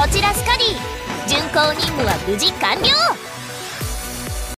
こちらスカディ。巡航任務は無事完了。